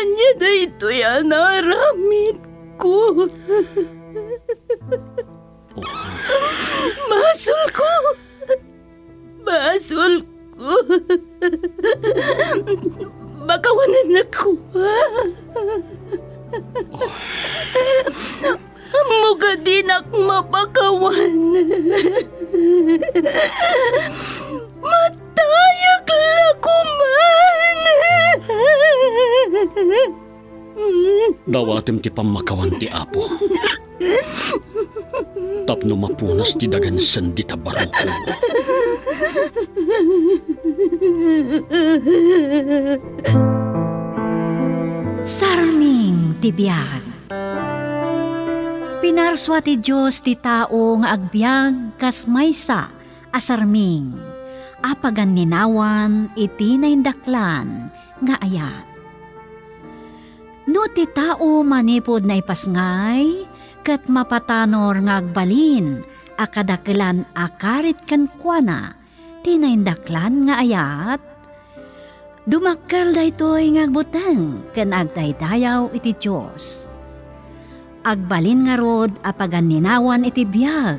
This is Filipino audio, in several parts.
Anya na ito yan naramit ko. Masol ko. Basol ko. Bakawanan ako. Muga din ak mapakawan. Matayag lakuman. Dawatim ti pamakawan ti apo. Tapno mapunas ti dagan sandi ta barangko. Sarming tibiyag. Pinarswa ti Diyos ti tao nga agbyag kas maysa asarming. Apagan ninawan iti naindaklan nga ayat. No ti tao manipod na ipasngay, kat mapatanor nga agbalin, akadakilan akarit kan kuana, tinaindaklan nga ayat, Dumakkel daytoy nga agbuteng ken agdaydayaw iti Dios. Agbalin nga rod apagan ninawan iti biyag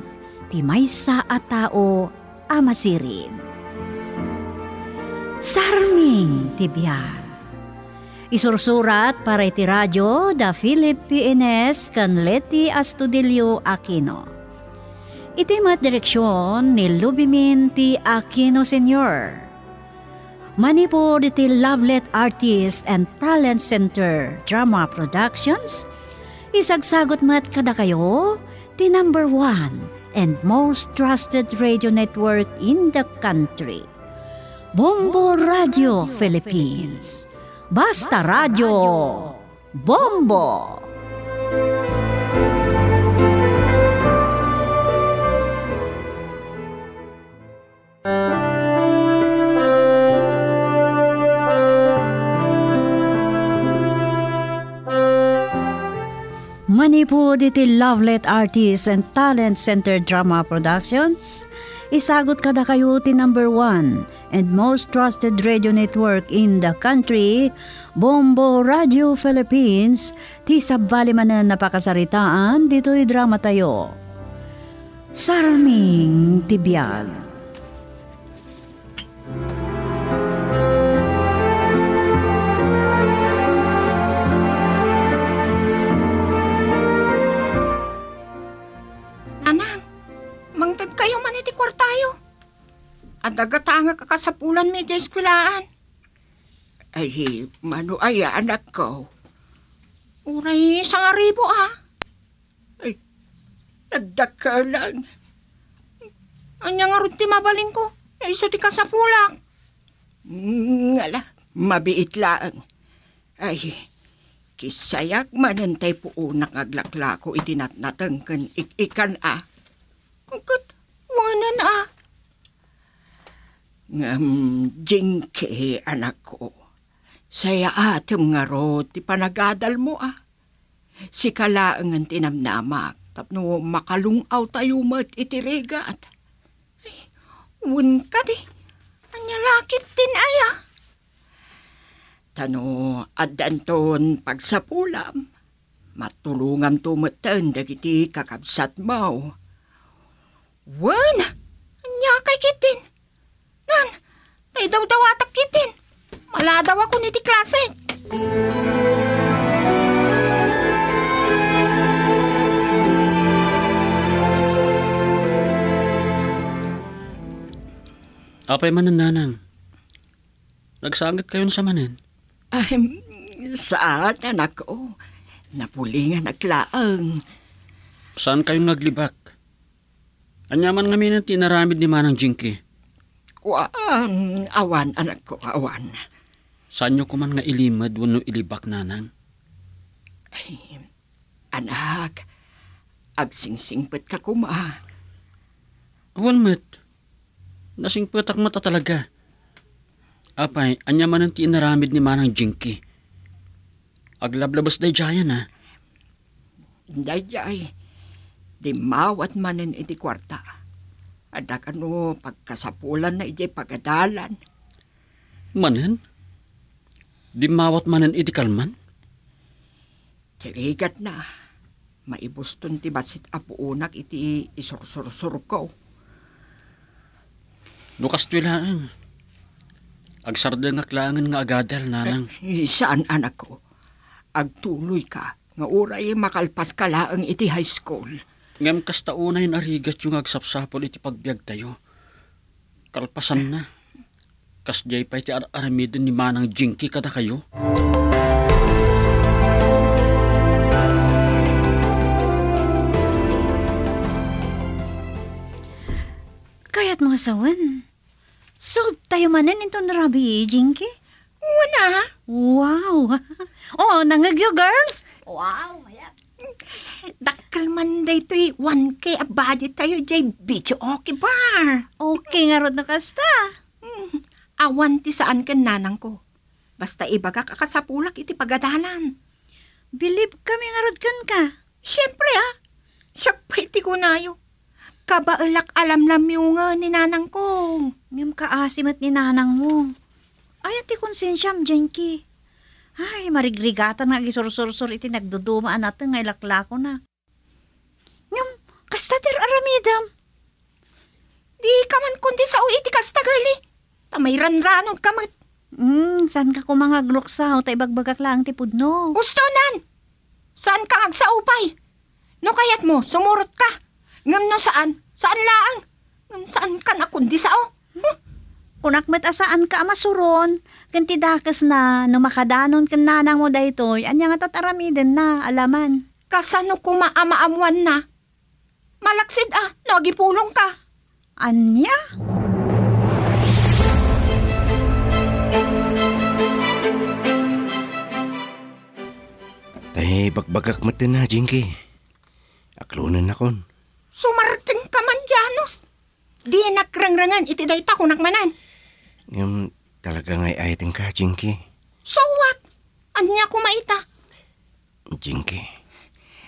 ti maysa a tao a masirib. Sarming ti biyag. Isursurat para iti radyo da Philip PNS kan Leti Astudillo Aquino. Iti mat direksyon ni Lubimin T. Aquino Sr. Manipod iti Lovelet Artist and Talent Center Drama Productions. Isagsagot mat kada kayo, the number one and most trusted radio network in the country. Bombo Radio Philippines. Basta Radio. Bombo! Manipod iti Lovelet Artists and Talent Center Drama Productions. Isagot kada kayo ti number one and most trusted radio network in the country, Bombo Radio Philippines, ti sabali manan napakasaritaan, dito'y drama tayo. Sarming Tibiyag. At dagatanga kakasapulan mi di eskwelaan. Ay, mano ay anak ko. Uray, isang aribo ah. Ay, nagdaka. Anya nga rin mabaling ko. Ay, iso ti kasapulak. Ngala, mabiit lang. Ay, Kisayak manantay po unang aglaklako itinatnatang kan ik-ikan a. Kat, wanan a. Ngam, jingke anak ko. Saya atem nga ro, ti panagadal mo a. Si kalaangan tinamnamak, tapno makalungaw tayo mat itirigat. Ay, wun ka di. Anya lakit tin aya. Tano, adanton pagsapulam. Matulungan tumatan dagiti kakabsat mo. Wan! Anya kay kitin. Nan, ay daw daw atak kitin. Mala daw ako niti klase. Apay man nanang. Nagsangit kayo sa manin. Ay, saan anak ko? Napulingan naglaang. Saan kayong naglibak? Anyaman nga minan tinaramid ni Manang Jinky. Kuan, awan anak ko, awan. Saan nyo kuman nga ilimad wano ilibak nanang? Ay, anak, agsingsingpet ka kuma. Awan met. Nasing petak mata talaga. Apay, anyaman ang tinaramid ni Manang Jinky. Aglablabas day jayan ha. Dayay, di mawat manin iti kwarta. Adak ano, pagkasapulan na iti pagadalan. Manen? Di mawat manen iti kalman? Tirigat na. Maibuston ti basit apo unak iti isursur ko. Lukas twilaan. Agsarda nga klangan nga agadal, nanang. Eh, saan anak ko? Agtuloy ka. Nga uray makalpas ka laang iti high school. Ngam kas taunay narigat yung agsapsapol iti pagbiag tayo. Kalpasan na. Kas jay pa iti ar aramidin ni manang jinky kada kayo. Kaya't mga sawan. Solve tayo manin ito na rabi, Jinky. Wala. Wow! oh, nangagyo, girls! Wow! Mayat. Dakal man day to'y 1K a budget tayo jay video okay bar. Okay nga rod na kasta. Awan ti saan ken nanang ko. Basta ibaga kakasapulak iti pagadalan. Believe kami nga rod kan ka. Siyempre ah. Siya pa iti kunayo. Kabailak alam lam yung nga ni nanang ko. Ngam kaasim at ni nanang mo. Ay, ati konsensyam, Jenky. Ay, marigrigatan nga gisur-sur-sur iti nagdudumaan natin nga ilaklako na. Ngam, kastater aramidam. Di ka man kundi sa iti kasta girly. Tamay ranranon ka mat. Hmm, saan ka kumangagluksaw ta ibagbagak lang ti pudno? Gusto nan. Saan ka agsaupay? No kayat mo, sumurot ka. Ngam no saan? Saan laang? Ngam saan ka na kundi sao? Huh? Kunakmet asaan ka amasuron, kanti dakas na, no makadanon kan nanang mo daytoy, anya nga tataramiden na, alaman. Kasano kumaamaamuan na? Malaksid ah, nagipulong ka. Anya? Tay, bagbagak mo na, Jinky. Aklunan na kon. Sumarting ka man, Janos. Di nakrangrangan iti dayta ko nakmanan. Ngam, talaga ngay ayating ka, Jinky. So what? Anya ko maita? Jinky.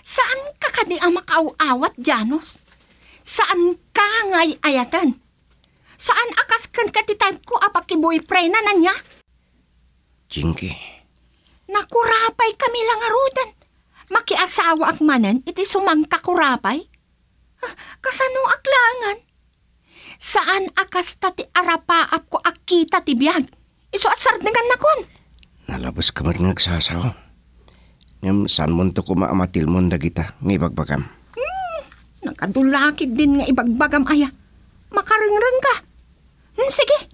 Saan ka kadi ang makauawat, Janos? Saan ka ngay ayatan? Saan akas kan ka ti type ko apak ki boyfriend na nanya? Jinky. Nakurapay kami lang arudan. Makiasawa ak manan, iti sumangka kurapay. Ah, Kasano aklangan? Saan akas ta ti arapaap ko akita ti biyag? Iso asar dengan nakon. Nalabas ka man nagsasaw. Ngam, saan mo to kumaamatil mo dagita, ngay bagbagam. Nakadulakid din nga ibagbagam aya. Makaringrang ka. Hmm, sige,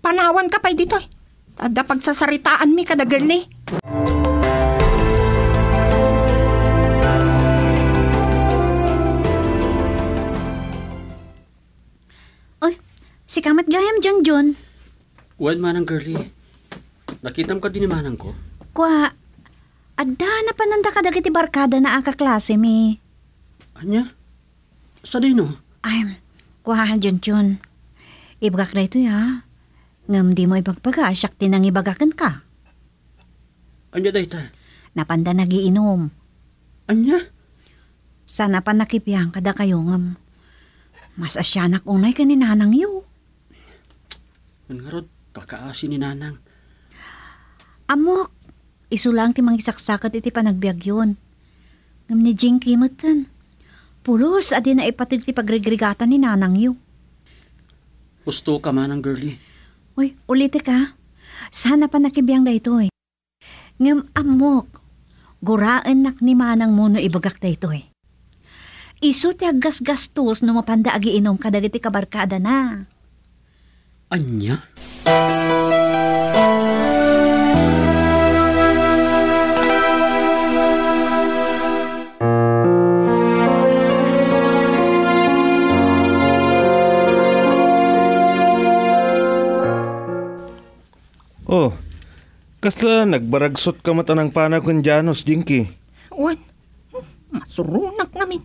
panawan ka pa'y ditoy. Tada pagsasaritaan mi kada girly. Si kamat gayam dyan, John. Wan manang girly. Nakitam ka din ni manang ko. Kwa, adda na pananda ka dagiti barkada na aka klase mi. Anya? Sa dino? Ay, kwa, John, John. Ibagak na ito, ha? Ngam di mo ibagbaga, siyak tinang ibagakan ka. Anya dayta? Napanda nagiinom. Anya? Sana pa nakipiyang kada kayo ngam. Mas asyanak unay ka ni nanang yu. Ang nga rod, kakaasi ni nanang. Amok, isulang ti mangisaksakat iti panagbiag yun. Ngam ni Jinky matan. Pulos adi na ipatig ti pagrigrigatan ni nanang yu. Gusto ka manang girly. Uy, ulite ka. Sana pa nakibiyang da ito eh. Ngam amok, guraan nak ni manang mo no ibagak da ito eh. Isu ti aggas-gastos no mapanda agi inom kadagiti kabarkada na. Anya? Oh, kasla nagbaragsot ka mata ng panag kun Janos, Jinky. Wan, masurunak ngamin.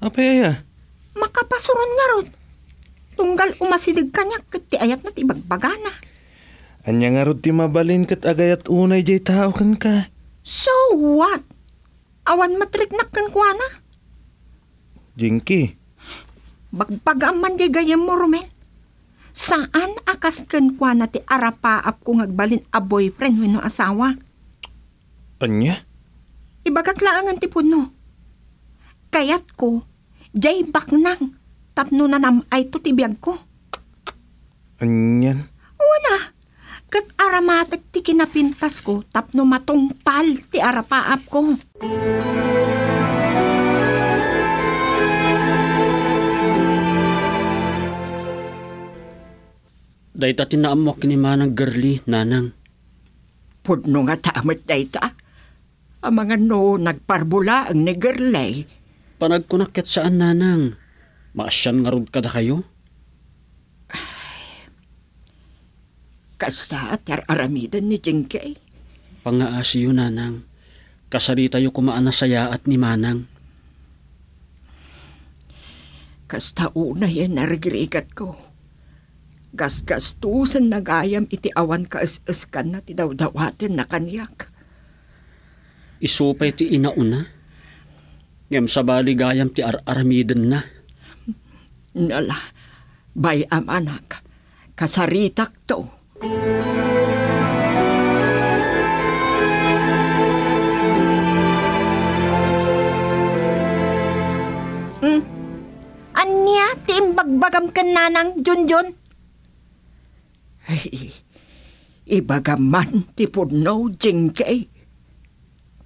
Apay aya, Makapasuron nga rod. Tunggal umasidig kanya kat ti ayat na ti bagbagana. anya nga ti mabalin kat agayat unay jay tao kan ka. So what? Awan matriknak kan kuana. Jinky, Bagbagam man di gayam mo, Romel. Saan akas kan kuana ti arapaap ko ngagbalin a boyfriend wenno asawa? anya? ibagak lang ang tipon no. Kayat ko, jay baknang, tapno na nam ay to tibiyag ko. Anyan? Una, kat aramatek ti kinapintas ko, tapno matungpal ti arapaap ko. Day ta tinaamok ni manang girly, nanang. Pudno nga tamat dayta. Ang mga no nagparbula ang negerlay. Panagkunakit saan, nanang? Maasyan nga rod kada kayo? Kasta at aramidan ni Jingkay. Pangaasi yun, nanang. Kasari tayo kumaana saya at ni manang. Kasta una yan narigrigat ko. Gasgastusan nagayam iti awan ka is kan na ti dawdawatin na kanyak. Isupay ti inauna. Ngem sa baligayam ti ar-aramidan na. Nala, bay am anak, kasaritak to. Hmm? Anya, timbagbagam ka nanang Junjun? Ay, ibagaman ti pudno jingkay.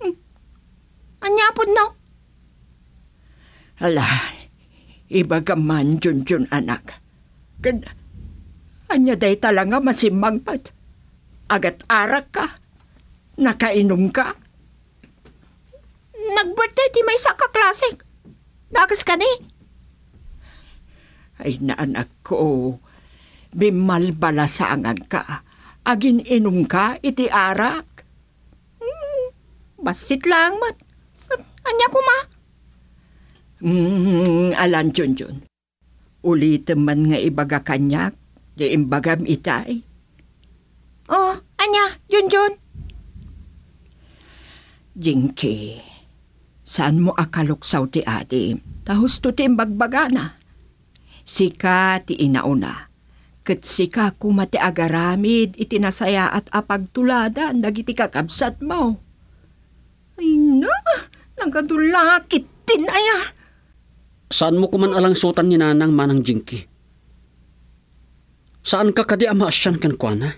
Hmm. Anya pudno? Hala, ibagaman Junjun anak. Kan, anya day talanga masimang pat. Agat arak ka. Nakainom ka. Nag-birthday ti may saka klasik. Nagas ka ni. Ay naanak ko, bimalbalasangan ka. Agin inom ka, iti arak. Hmm, basit lang mat. Anya ko ma? Alan Junjun. Ulit man nga ibaga kanyak, di imbagam itay. Oh, anya, Junjun? Jinky, saan mo akaluksaw ti adim? Tahos to ti imbagbaga na. Sika ti inauna. Kat sika kumati agaramid iti nasaya at apagtuladan dagiti kakabsat mo. Ay na, nagadulakit tin aya. Saan mo kuman alang sutan ni nanang manang jingki? Saan ka kadi amaasyan kan kwa na?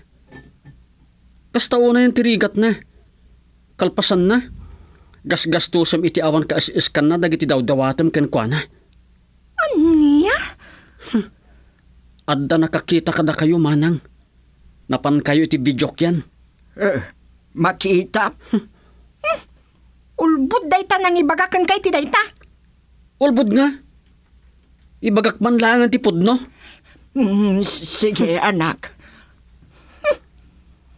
Kastaw na yung tirigat na. Kalpasan na. Gasgastusam iti awan ka is kan na dagiti dawdawatam kan kwa na. Anya? Adda nakakita kada kayo manang. Napan kayo iti bidyok yan. Eh, makita. Hmm. Ulbud dayta nang ibagakan kay ti dayta. Ulbod nga. Ibagak man lang ang tipod no. Hmm, sige anak.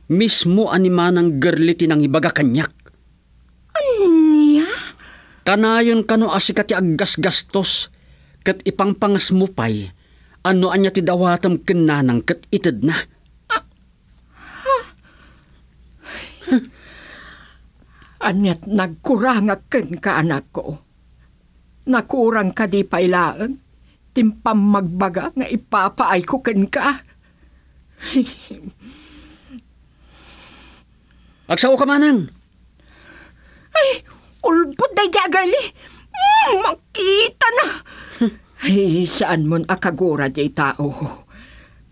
Mismo animanang girly tinang ibaga kanyak. Anya? Kanayon kano asikat ti aggas-gastos. Kat ipangpangas mo pay. Ano anya ti dawatam kenanang kat ited na. Anyat nagkurangak ken ka anak ko. Nakurang ka di pailaan. Timpam magbaga nga ipapaay ko ken ka. Agsaw ka manang. Ay, ulbud day jagali. Mm, makita na. Ay, saan mon akagura day tao?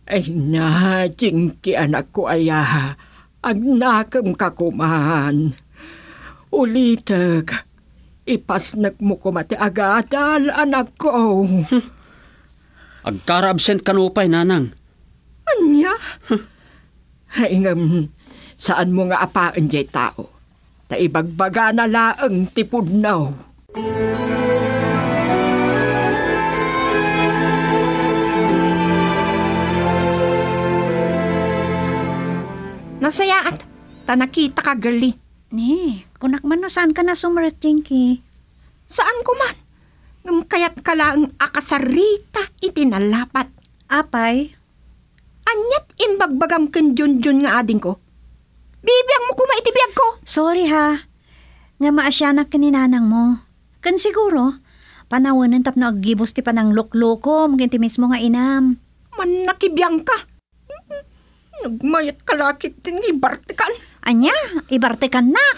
Ay na, jingki anak ko aya. Agnakam ka kuman. Ulitag, ipasnak mo ko mati agadal anak ko. Agkara-absent kanupay nanang. Anya? Ay ngam, saan mo nga apaan jay tao? Ta ibagbaga na laang tipod now. Nasayaan. Ta nakita ka, girly. Ni, kunak man no saan ka na sumret, Jinky? Saan ko man? Kayat ka lang akasarita itinalapat. Apay, Anyat imbagbagam ken Junjun nga ading ko. Bibiyang mo kuma itibiyag ko. sorry ha. Nga maasyanak ka ni nanang mo. Kan siguro, panawanan tap na aggibos ti panang lokloko, maginti mismo nga inam. Man nakibiyang ka. Nagmayat kalakit din ibartikal. Anya, ibarte ka nak.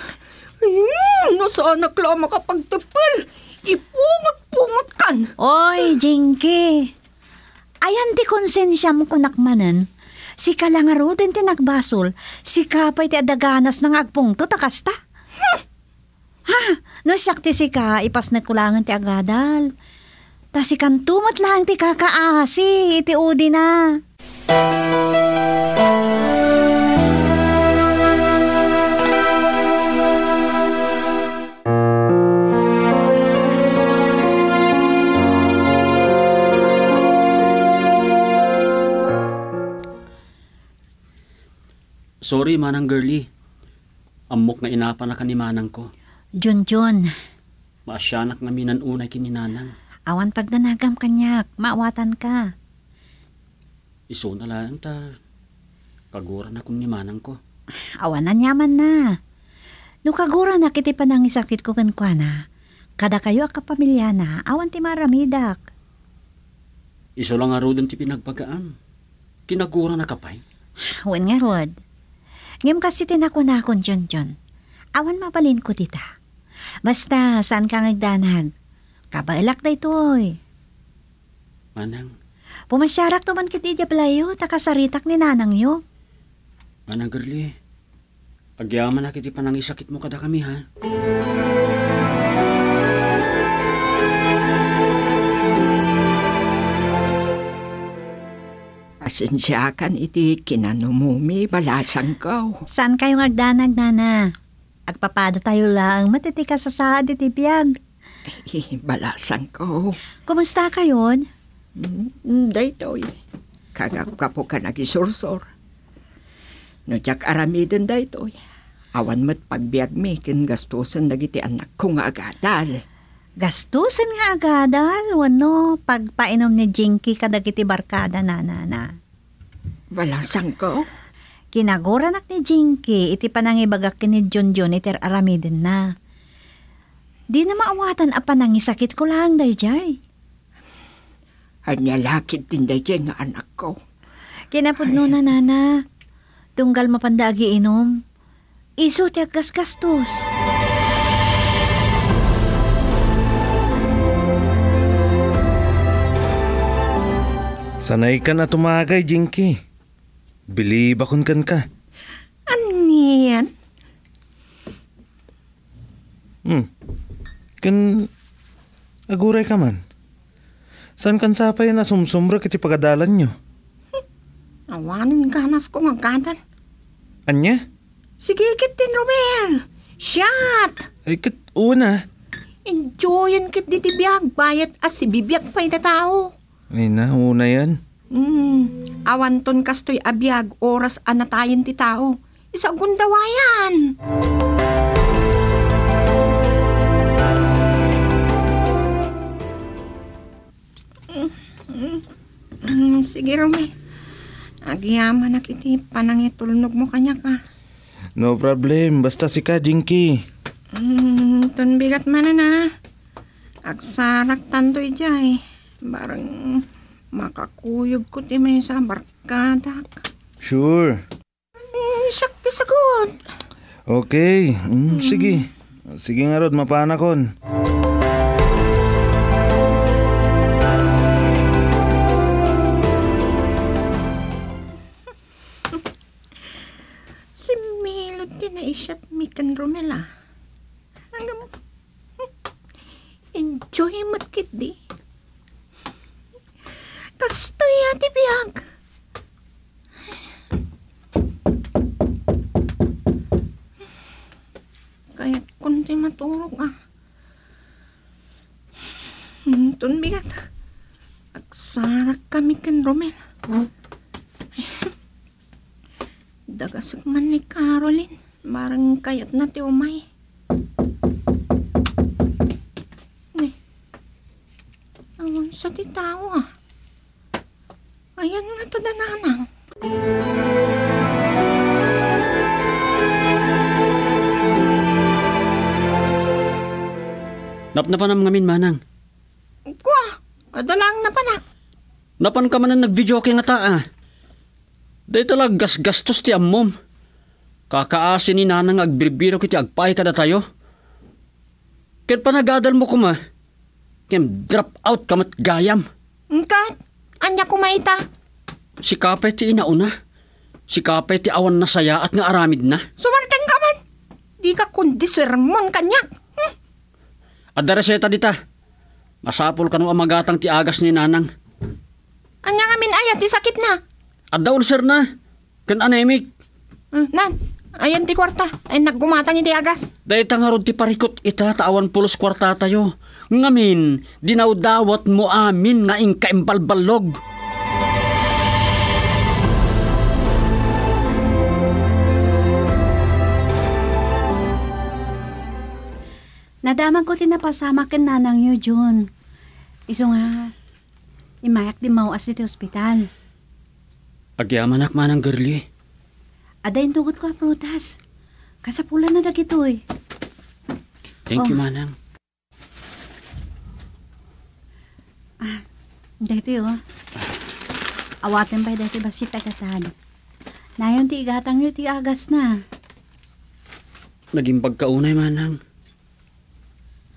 Hmm, no sana kla makapagtapal. Kan. Oy, Jinky. Ayan di konsensya mo kunakmanan. Si kalangaro din tinagbasol. Si kapay ti adaganas ng agpong to takasta. Ha? No syakti si ka, ipas na kulangan ti agadal. Ta si kantumot lang ti kakaasi, iti udi na. Sorry, manang girly. Amok nga inapa na ni manang ko. Junjun, Maasyanak nga minan unay kininanang. awan pag nanagam kanyak, maawatan ka. Iso na lang ta. Kagura na kung ni manang ko. Awan na nyaman na. No kagura na kiti pa nang isakit ko kankwana. Kada kayo akapamilya na, awan ti maramidak. Iso lang nga ti pinagpagaan. Kinagura na kapay. Wen nga rod. Ngem kasi tinako-nakon John John. Awan mabalin ko tita. Basta saan ka ngagdanag. Kabailak da itoy. Manang, Pumasyarak to man kiti playo, takasaritak ni nanang yo. manang girly. Agyaman na kiti panang isakit mo kada kami ha. Pasensyakan iti kinanumumi balasan ko. Saan kayo ngagdanag, nana? Agpapado tayo lang, matitika sa saad iti biyag. Eh, balasan ko. Kumusta kayon? Mm, Daytoy. Kagak po ka nagisursor. No jak aramiden daytoy. Awan mat pagbiag mi kin gastusan dagiti anak ko nga agadal. Gastusin nga agadal, wano, pagpainom ni Jinky kadagiti barkada na nana. Balasan ko. Kinagoranak ni Jinky, iti panangibagak ni John John iter aramidin na. Di na maawatan a panangisakit ko lang dayjay. Anya lakit din dayjay nga anak ko. Kinapudno na nana, tunggal mapandagi inom. Iso ti gastos. Sanay ka na tumagay, Jinky. Bilibakon kan ka. Aniyan? Hmm. Kan... Aguray ka man. San kan sapay na sumsumra kiti pagadalan nyo? Awanin ganas ko agadal. Anya? Sige kit din Romel. Shot! Ay, kat una. Enjoyin kit di ti biyag bayat as si bibiyag pa ita tao. Ay na, una yan. Hmm, awan ton kastoy abiyag oras anatayin ti tao. Isa gundawayan. Hmm, sige Rome. Agyaman na kiti panangitulnog mo kanya ka. No problem, basta si ka, Jinky. Hmm, ton bigat man na na. Agsarak tantoy jay. Barang makakuyog ko ti may sa barkada. Sure. Hmm, sakti sagot. Okay, mm, sige. Sige nga rod, mapanakon. Si Kayat na ti umay. Ni. Awan sa ti tao ah. Ayan nga to dananang. Napnapanam ngamin manang. Kwa, adalang na panak. Napan ka man ang nag-video kay nga taa. Day talag gas-gastos ti ammom. Kakaasin ni nanang agbirbiro kiti agpay kada tayo. Ken panagadal mo kuma. Ken drop out kamat gayam. Kat, anya kumaita. Si kapay ti inauna. Si kapay ti awan na saya at nga aramid na. Sumarteng ka man. Di ka kundi sermon kanyak. Hmm. Adda reseta dita. Masapol ka no amagatang ti agas ni nanang. Anya nga min ayat, di sakit na. Adda ulcer na. Ken anemic. Hmm, nan, ayan ti kwarta. Ay naggumatang iti agas. Dahil tangarod ti parikot ita tawan pulos kwarta tayo. Ngamin, dinawdawat mo amin nga ingka imbalbalog. Nadaman ko tinapasama ken nanang yu, Jun. Iso nga, imayak di mauas dito ospital. Agyaman ak manang girli. Ada yung tugot ko prutas. Kasapulan na dagito eh. Thank you Oh. manang. Dito yun. Awatin pa dito ba si tagatan. Nayon ti igatang yu ti agas na. Naging pagkaunay manang.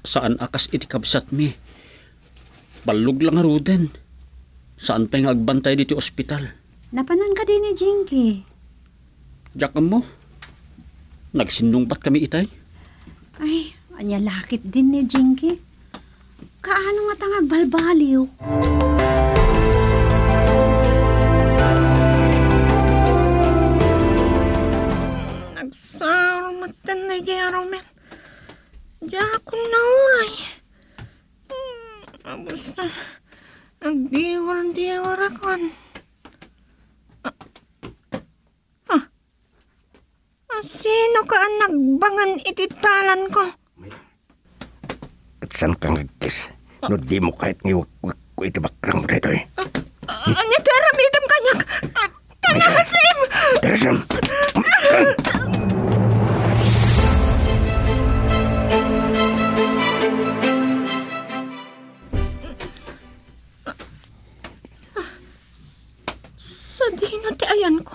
Saan akas iti kabsat mi? Balog lang aruden. Saan pa yung agbantay dito ospital? Napanan ka din ni Jinky. Diyak mo. Nagsindungpat kami itay. Ay, anya lakit din ni Jinky. Kaano nga tangag balbaliw? Nagsarmatan na di aromen. Di ako nauray. Hmm, basta, nagdiwar-diwar ako. Ah, ah, ah, sino ka ang nagbangan ititalan ko? At saan kang nagkis? No di mo kahit ngayon ko iti bakrang mo dito eh. Ah, Anya teramidam kanyak. Ah, Tanasim! Terasam! Sa dino ti ayan ko.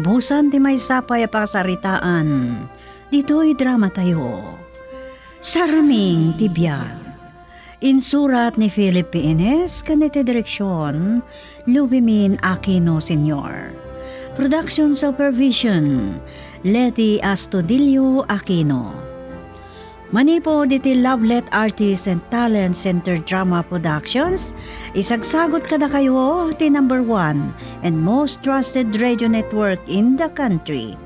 Tinagibusan ti may sapay pasaritaan. Dito'y drama tayo. Sarming tibya. Insurat ni Philip P. Ines, kanete direksyon, Lubimin Aquino Sr. Production Supervision, Letty Astudillo Aquino. Manipo diti Lovelet Artists and Talent Center Drama Productions, isagsagot kada kayo ti number one and most trusted radio network in the country,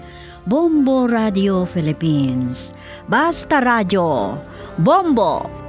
Bombo Radio Philippines. Basta Radio, Bombo!